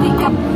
We up